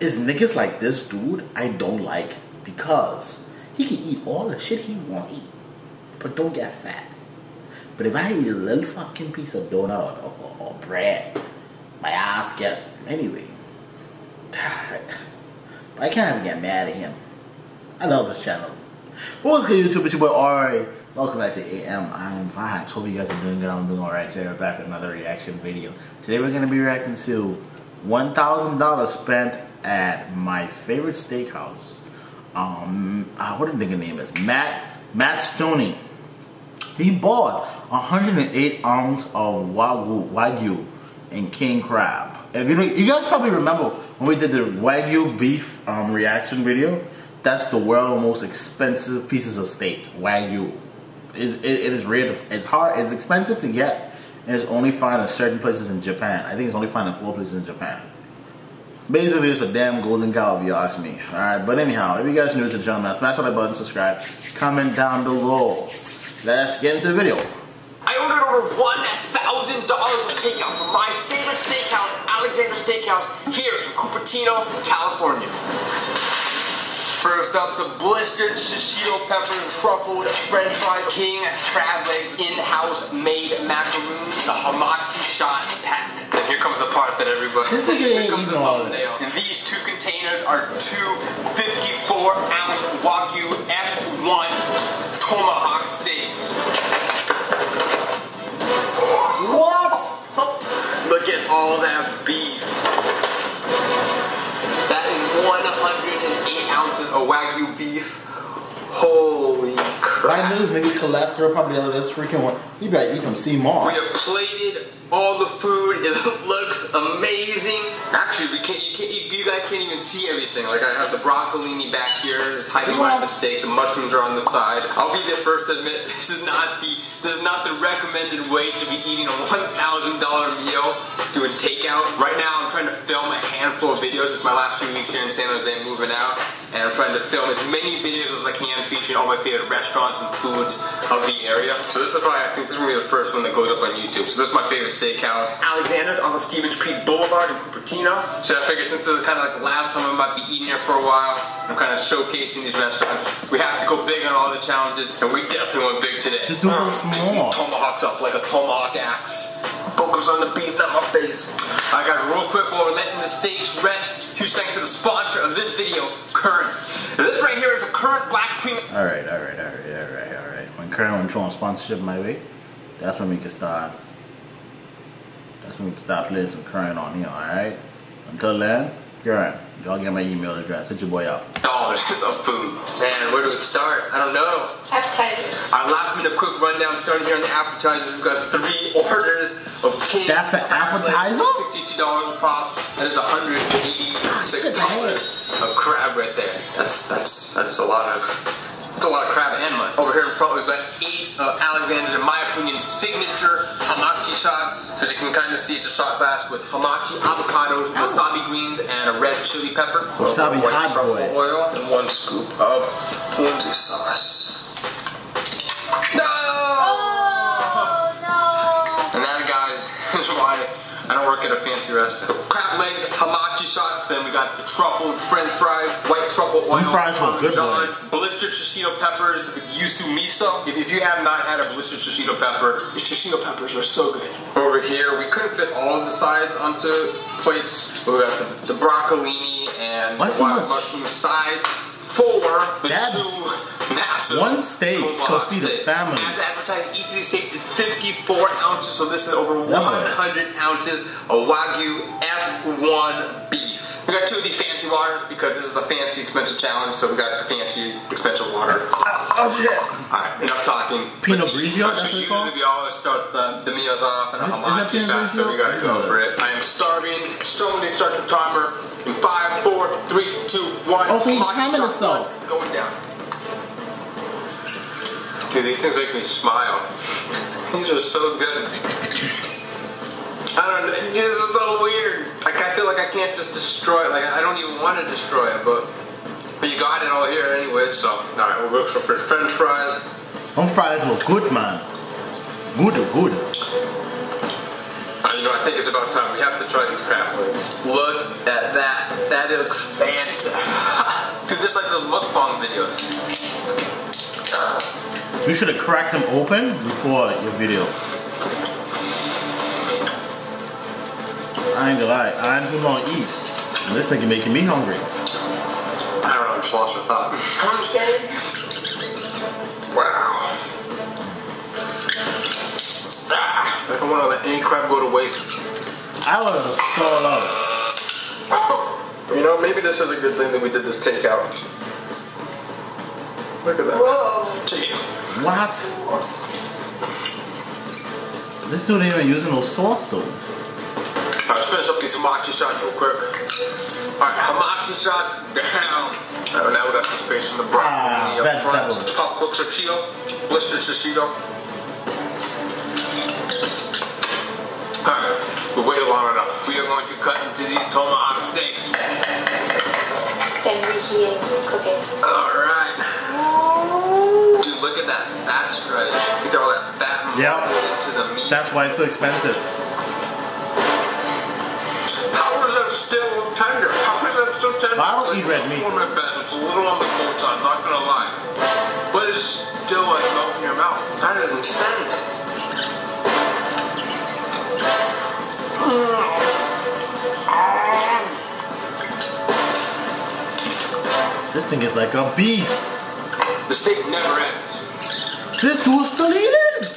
It's niggas like this dude I don't like because he can eat all the shit he want to eat, but don't get fat. But if I eat a little fucking piece of donut or, or, or bread, my ass get anyway. But I can't even get mad at him. I love this channel. What's good YouTube? It's your boy Ari. Welcome back to AM Iron Vibes. Hope you guys are doing good. I'm doing alright today. We're back with another reaction video. Today we're gonna be reacting to $1,000 spent at my favorite steakhouse. Um, do you think the name is? Matt Matt Stonie. He bought 108 ounce of Wagyu, Wagyu and king crab. If you, know, you guys probably remember when we did the Wagyu beef um, reaction video, that's the world's most expensive pieces of steak, Wagyu. It, it, it is rare, it's hard, it's expensive to get, and it's only found in certain places in Japan. I think it's only found in four places in Japan. Basically, it's a damn golden cow if you ask me. Alright, but anyhow, if you guys are new to the channel, smash that like button, subscribe, comment down below. Let's get into the video. I ordered over $1,000 of takeout from my favorite steakhouse, Alexander Steakhouse, here in Cupertino, California. First up, the blistered shishito pepper and truffled french fries, king crab leg, in-house made macaroons, the hamachi shot pack. Here comes the part that everybody... This nigga ain't eating the all of this. And these two containers are two 54-ounce Wagyu F1 tomahawk steaks. What? Look at all that beef. That is 108 ounces of Wagyu beef. Holy I crap. know this nigga cholesterol probably out of this freaking one. You better eat some sea moss. We have plated all the food. It looks amazing. Actually, we can't, you, can't, you, you guys can't even see everything. Like I have the broccolini back here. It's hiding behind the steak. The mushrooms are on the side. I'll be the first admit this is not the this is not the recommended way to be eating a $1,000 meal doing takeout. Right now, I'm trying to film a handful of videos. It's my last few weeks here in San Jose, moving out, and I'm trying to film as many videos as I can featuring all my favorite restaurants and foods of the area. So this is probably, I think this is gonna be the first one that goes up on YouTube. So this is my favorite steakhouse. Alexander's on the Stevens Creek Boulevard in Cupertino. So I figured since this is kind of like the last time I'm about to be eating here for a while, I'm kind of showcasing these restaurants. We have to go big on all the challenges, and we definitely went big today. Just do it small. These tomahawks up like a tomahawk axe. Focus on the beef, not my face. I got real quick while we're letting the steaks rest. Huge thanks to the sponsor of this video, Current. And this right here is a Current Black Premium. Alright, alright, alright, alright, alright. When Current will throw sponsorship my way, that's when we can start. That's when we can start playing some Current on here, alright? Until then, Current, y'all get my email address. Hit your boy up. Oh, dollars of food. Man, where do we start? I don't know. Appetizers. Our last minute quick rundown starting here on the appetizers. We've got three orders of king. That's the appetizer? Sixty-two dollars a pop. That is one hundred eighty-six dollars of crab right there. That's that's that's a lot of. That's a lot of crab and mud. Over here in front, we've got eight uh, of Alexander's, in my opinion, signature hamachi shots. So as you can kind of see, it's a shot glass with hamachi, avocados, oh. wasabi greens, and a red chili pepper. Wasabi hot truffle boy. oil, and one scoop of ponzu sauce. No! Oh no! And that, guys, is why I don't work at a fancy restaurant. Crab legs, hamachi shots, then we got the truffled french fries, white truffle oil, Them fries were good, boy. blistered shishito peppers with yuzu miso. If, if you have not had a blistered shishito pepper, the shishito peppers are so good. Over here, we couldn't fit all of the sides onto plates. We got the, the broccolini and the wild mushroom side for the two massive One steak tomahawk could feed a steaks. family. As advertised, each of these steaks is 54 ounces, so this is over Yeah. 100 ounces of Wagyu F1 beef. We got two of these fancy waters because this is a fancy, expensive challenge, so we got the fancy, expensive water. Oh shit! Alright, enough talking. Pinot Let's eat. Grigio, that's what it's usually we always start the, the meals off in a Is- is that hamachi shot, so we gotta go for it. I am starving. So many start the timer in five, four, three, two, one. Oh, so you Hamachi timing shot yourself. one, Going down. Dude, these things make me smile. These are so good. I don't know. This is so weird. Like I feel like I can't just destroy it. Like I don't even want to destroy it, but but you got it all here anyway. So all right, we'll go for French fries. Them fries look good, man. Good, good. Uh, you know know, I think it's about time. We have to try these crab legs. Look at that. That looks fantastic. Dude, this is like the mukbang videos. You should have cracked them open before your video. I ain't gonna lie, I ain't too long to eat. And this thing is making me hungry. I don't know, I'm just lost for thought. Wow. Ah, I don't want to let any crab go to waste. I would have stole out. You know, maybe this is a good thing that we did this takeout. Look at that. Whoa. Jeez. What? This dude ain't even using no sauce though. Alright, let's finish up these hamachi shots real quick. Alright, hamachi shots down. Alright, now we got some space in the broccoli Ah, up front. vegetable. Top cooked shishito, blistered shishito. Alright, we waited long enough. We are going to cut into these tomahawk steaks. Then And reheating, cooking. Alright. Look at that fat stretch. Look at all that fat Yeah. into the meat. That's why it's so expensive. How is that still tender? How is that so tender? I don't eat red meat. For my best, it's a little on the cold side, not gonna lie. But it's still like melting in your mouth. That is insane. This thing is like a beast. The steak never ends. This dude's still eating.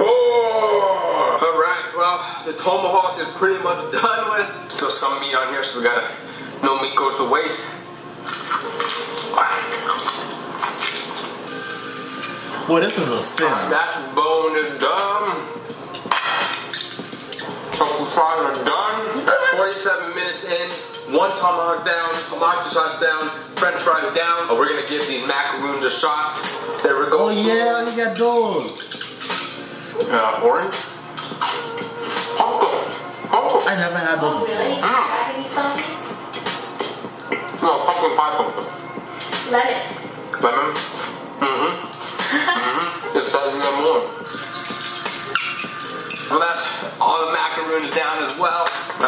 Oh! Alright, well, the tomahawk is pretty much done with. Still some meat on here, so we gotta, no meat goes to waste. Boy, this is a sin. That bone is done. Couple fries are done. At 47 minutes in, one tomahawk down, hamachi sauce down, french fries down. Oh, we're gonna give these macaroons a shot. There we go. Oh yeah, you got those. Uh, orange. Pumpkin. Pumpkin. I never had Oh, those really? before. Japanese pumpkin? No, pumpkin pie pumpkin. Let it.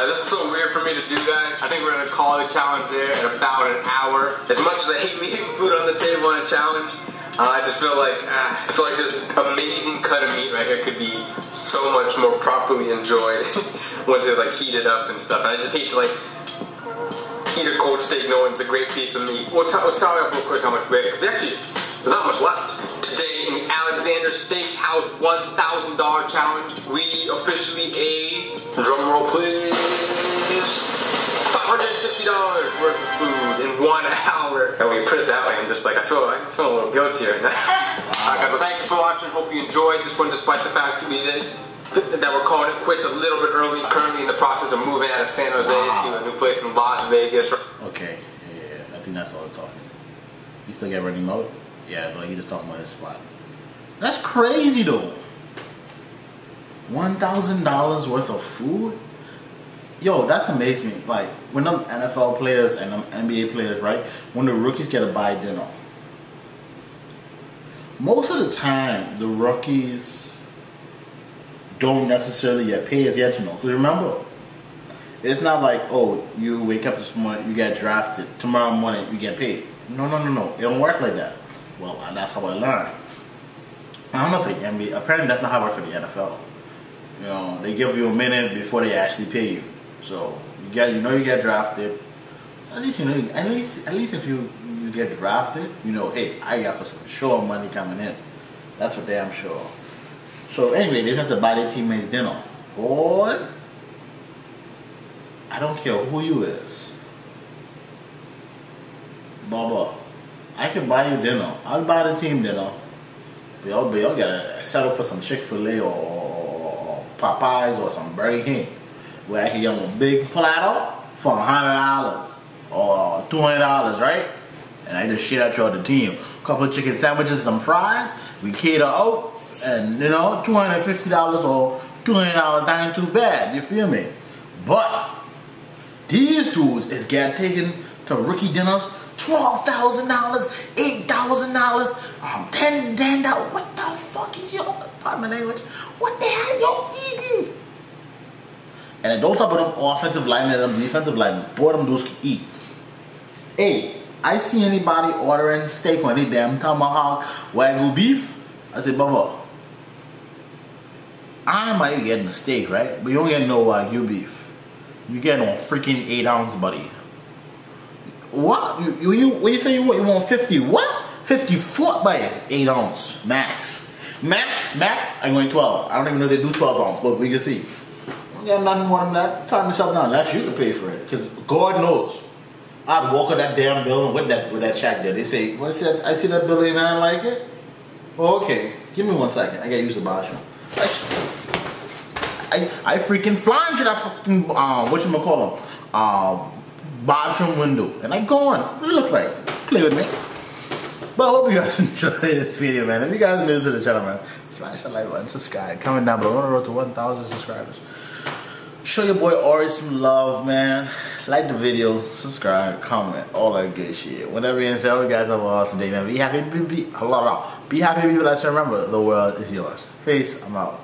This is so weird for me to do, guys. I think we're gonna call the challenge there in about an hour. As much as I hate leaving food on the table on a challenge, uh, I just feel like ah, I feel like this amazing cut of meat right here could be so much more properly enjoyed once it's like heated up and stuff. And I just hate to like eat a cold steak knowing it's a great piece of meat. We'll, we'll tell you real quick how much we we actually, there's not much left. In Alexander Steakhouse $1,000 challenge, we officially ate, drum roll please, $560 worth of food in one hour. And we put it that way, I'm just like, I feel, I feel a little guilty right now. Alright guys, well thank you for watching, hope you enjoyed this one despite the fact that we did that we're calling it quits a little bit early. Currently in the process of moving out of San Jose to a new place in Las Vegas. Okay, yeah, I think that's all we're talking. You still got running mode? Yeah, but he just talking about his spot. That's crazy though. One thousand dollars worth of food? Yo, that's amazed me. Like when them NFL players and them NBA players, right? When the rookies get to buy dinner. Most of the time, the rookies don't necessarily get paid as yet, you know. 'Cause remember, it's not like, oh, you wake up this morning, you get drafted. Tomorrow morning, you get paid. No, no, no, no. It don't work like that. Well, that's how I learned. I don't know for the NBA. Apparently, that's not how it works for the NFL. You know, they give you a minute before they actually pay you. So you get, you know, you get drafted. At least you know. At least, at least if you you get drafted, you know, hey, I got for some sure money coming in. That's for damn sure. So anyway, they have to buy their teammates dinner. Boy, I don't care who you is. Baba, I can buy you dinner. I'll buy the team dinner. But y'all, but y'all gotta settle for some Chick-fil-A or, or Popeyes or some Burger King. Where I can get a big platter for $100 or $200, right? And I just shit out y'all the team. A couple of chicken sandwiches, some fries. We cater out. And, you know, $250 or $200 that ain't too bad. You feel me? But these dudes is getting taken to rookie dinners, twelve thousand dollars, eight thousand dollars, um, ten ten dollars. What the fuck is y'all? Pardon my language. What the hell y'all eating? And I don't talk about them offensive linemen and them defensive linemen. Boy, them those can eat. Hey, I see anybody ordering steak on any damn tomahawk wagyu beef. I say, Bubba, I might get a steak, right? But you don't get no wagyu beef. You get on freaking eight ounce, buddy. What? You, you, what you say you want? You want 50 what? 54 by 8 ounce max. Max, max, I'm going 12. I don't even know they do 12 ounce, but we can see. Got nothing more than that. Calm yourself down. That you can pay for it. Because God knows. I'd walk on that damn building with that with that shack there. They say, is that? I see that building and I like it. Okay. Give me one second. I gotta use the bathroom. I, I freaking flange that fucking um what you gonna call bathroom window. And I go on. What it look like? Play with me. But I hope you guys enjoyed this video, man. If you guys are new to the channel, man, smash the like button, subscribe, comment down below. We're on the road to 1,000 subscribers. Show your boy Ori some love, man. Like the video, subscribe, comment, all that good shit. Whatever you say, you guys have an awesome day, man. Be happy, be, be, be happy, people. Let's remember, the world is yours. Peace, I'm out.